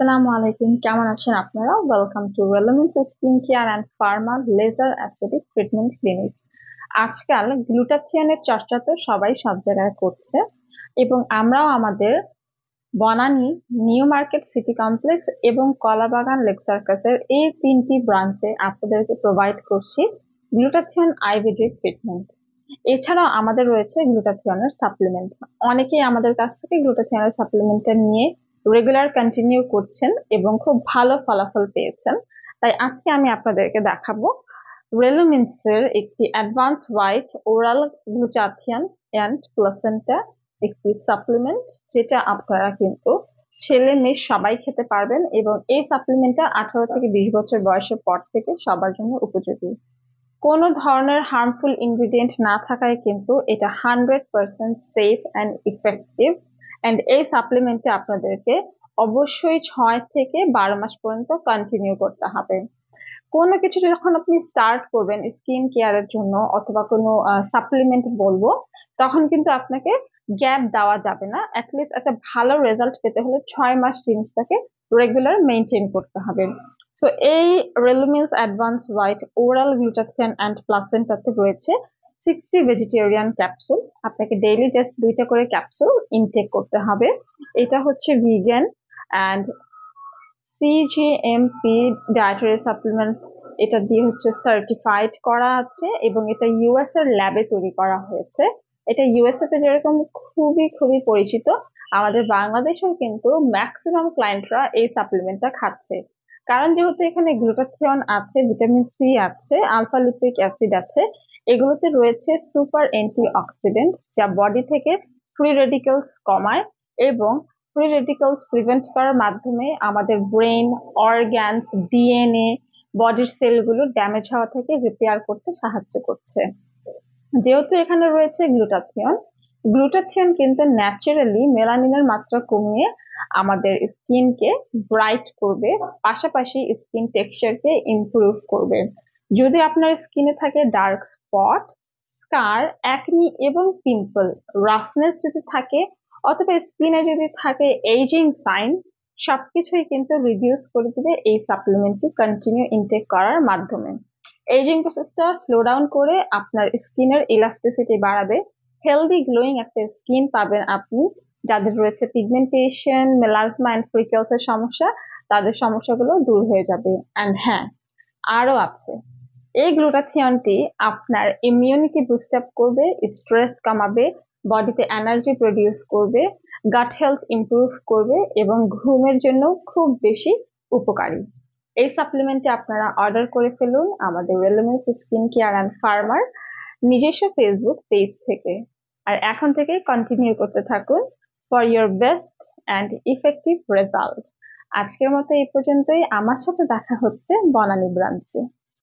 আসসালামু আলাইকুম। কেমন আছেন আপনারা welcome to Relumins skin care and pharma laser aesthetic treatment clinic আজকাল গ্লুটাথিয়ানের চর্চা তো সবাই সব জায়গায় করছে এবং আমরাও আমাদের Banani, new market city complex এবং কলাবাগান লেক সার্কাসের এই তিনটি ব্রাঞ্চে আপনাদেরকে প্রোভাইড করছি গ্লুটাথিয়ান আয়ুর্বেদিক ট্রিটমেন্ট এছাড়াও আমাদের রয়েছে গ্লুটাথিয়নের সাপ্লিমেন্ট অনেকেই আমাদের কাছ থেকে গ্লুটাথিয়নের সাপ্লিমেন্টটা নিয়ে রেগুলার কন্টিনিউ করছেন এবং খুব ভালো ফলাফল পেয়েছেন। তাই আজকে আমি আপনাদেরকে দেখাবো রেলুমিন্সের একটি advance white oral glutathione and placenta একটি সাপ্লিমেন্ট যেটা আপনারা কিন্তু ছেলে মেয়ে সবাই খেতে পারবেন এবং এই সাপ্লিমেন্টটা আঠারো থেকে বিশ বছর বয়সের পর থেকে সবার জন্য উপযোগী। কোনো ধরনের হার্মফুল ইনগ্রিডিয়েন্ট না থাকায় কিন্তু এটা hundred percent safe and effective and এই সাপ্লিমেন্টে আপনাদেরকে অবশ্যই ছয় থেকে বারো মাস পর্যন্ত কন্টিনিউ করতে হবে। কোনো কিছু যখন আপনি স্টার্ট করবেন স্কিন কেয়ারের জন্য অথবা কোনো সাপ্লিমেন্ট বলব, তখন কিন্তু আপনাকে গ্যাপ দেওয়া যাবে না। অ্যাটলিস্ট একটা ভালো রেজাল্ট পেতে হলে ছয় মাস জিনিসটাকে রেগুলার মেনটেন করতে হবে। সো এই Relumins advance white oral glutathione and প্লাসেন্টাতে রয়েছে। সিক্সটি ভেজিটেরিয়ান ক্যাপসুল আপনাকে ডেইলি জাস্ট দুইটা করে ক্যাপসুল ইনটেক করতে হবে। এটা হচ্ছে vegan and CGMP dietary supplement এটা দিয়ে হচ্ছে সার্টিফাইড করা আছে এবং এটা ইউএস এর ল্যাবে তৈরি করা হয়েছে। এটা ইউএসএ তে যেরকম খুবই খুবই পরিচিত, আমাদের বাংলাদেশেও কিন্তু ম্যাক্সিমাম ক্লায়েন্টরা এই সাপ্লিমেন্টটা খাচ্ছে। কারণ যেহেতু এখানে গ্লুটাথিয়ন আছে ভিটামিন সি আছে আলফা লিপিক অ্যাসিড আছে এগুলোতে রয়েছে সুপার অ্যান্টি অক্সিডেন্ট যা বডি থেকে ফ্রি রেডিকেলস কমায় এবং ফ্রি রেডিকেলস প্রিভেন্ট করার মাধ্যমে আমাদের ব্রেন অর্গ্যানস ডিএনএ বডির সেলগুলো ড্যামেজ হওয়া থেকে রিপেয়ার করতে সাহায্য করছে। যেহেতু এখানে রয়েছে গ্লুটাথিয়ন গ্লুটাথিয়ন কিন্তু ন্যাচারালি মেলানিনের মাত্রা কমিয়ে আমাদের স্কিনকে ব্রাইট করবে, পাশাপাশি স্কিন টেক্সচারকে ইমপ্রুভ করবে। যদি আপনার স্কিনে থাকে ডার্ক স্পট স্কার অ্যাকনি এবং পিম্পল রাফনেস যদি থাকে, অথবা স্কিনে যদি থাকে এইজিং সাইন সবকিছুই কিন্তু রিডিউস করে দেবে এই সাপ্লিমেন্টটি কন্টিনিউ ইনটেক করার মাধ্যমে। এইজিং প্রসেসটা স্লো ডাউন করে আপনার স্কিনের ইলাস্টিসিটি বাড়াবে। হেলদি গ্লোয়িং একটা স্কিন পাবেন আপনি। যাদের রয়েছে পিগমেন্টেশন মেলাজমা অ্যান্ড ফ্রিকেলসের সমস্যা, তাদের সমস্যাগুলো দূর হয়ে যাবে। অ্যান্ড হ্যাঁ আরও আছে। এই গ্লুটাথিয়নটি আপনার ইমিউনিটি বুস্ট আপ করবে স্ট্রেস কমাবে বডিতে এনার্জি প্রডিউস করবে গাট হেলথ ইমপ্রুভ করবে এবং ঘুমের জন্য খুব বেশি উপকারী। এই সাপ্লিমেন্টটি আপনারা অর্ডার করে ফেলুন আমাদের রেলোমেন্স স্কিন কেয়ার অ্যান্ড ফার্মার নিজস্ব ফেসবুক পেজ থেকে। আর এখন থেকে কন্টিনিউ করতে থাকুন for your best and effective result আজকের মতো এই পর্যন্তই। আমার সাথে দেখা হচ্ছে বনানী ব্রাঞ্চে।